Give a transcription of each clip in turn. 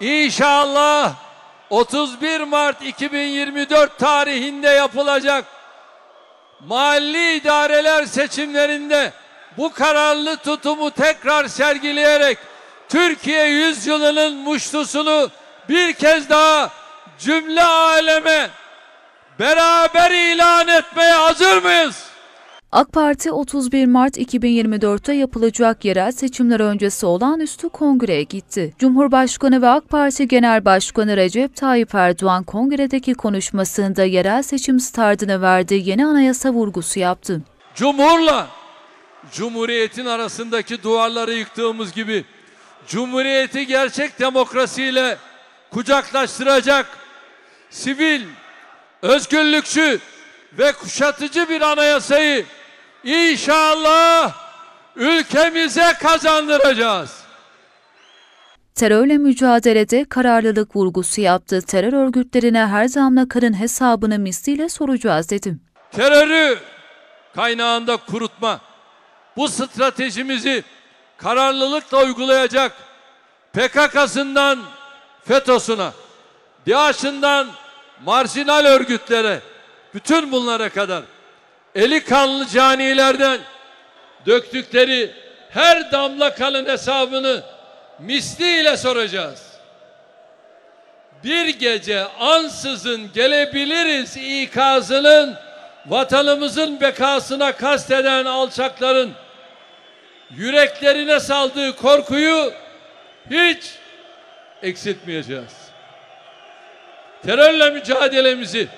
İnşallah 31 Mart 2024 tarihinde yapılacak mahalli idareler seçimlerinde bu kararlı tutumu tekrar sergileyerek Türkiye yüzyılının muştusunu bir kez daha cümle aleme beraber ilan etmeye hazır mıyız? AK Parti 31 Mart 2024'te yapılacak yerel seçimler öncesi olağanüstü kongreye gitti. Cumhurbaşkanı ve AK Parti Genel Başkanı Recep Tayyip Erdoğan kongredeki konuşmasında yerel seçim startını verdiği yeni anayasa vurgusu yaptı. Cumhurla Cumhuriyetin arasındaki duvarları yıktığımız gibi Cumhuriyeti gerçek demokrasiyle kucaklaştıracak sivil, özgürlükçü ve kuşatıcı bir anayasayı inşallah ülkemize kazandıracağız. Terörle mücadelede kararlılık vurgusu yaptı. Terör örgütlerine her zamla karın hesabını misliyle soracağız dedi. terörü kaynağında kurutma. Bu stratejimizi kararlılıkla uygulayacak PKK'sından FETÖ'süne, DİAŞ'ından marjinal örgütlere, bütün bunlara kadar eli kanlı canilerden döktükleri her damla kanın hesabını misliyle soracağız. Bir gece ansızın gelebiliriz ikazının vatanımızın bekasına kasteden alçakların yüreklerine saldığı korkuyu hiç eksiltmeyeceğiz. Terörle mücadelemizi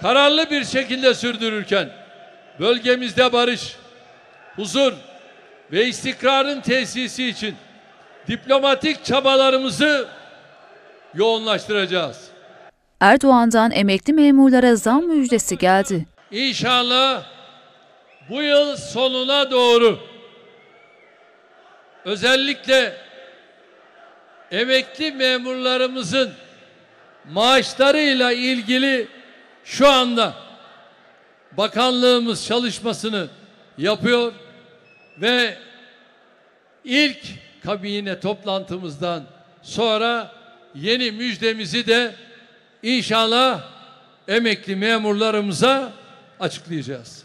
kararlı bir şekilde sürdürürken bölgemizde barış, huzur ve istikrarın tesisi için diplomatik çabalarımızı yoğunlaştıracağız. Erdoğan'dan emekli memurlara zam müjdesi geldi. İnşallah bu yıl sonuna doğru özellikle emekli memurlarımızın maaşlarıyla ilgili şu anda bakanlığımız çalışmasını yapıyor ve ilk kabine toplantımızdan sonra yeni müjdemizi de inşallah emekli memurlarımıza açıklayacağız.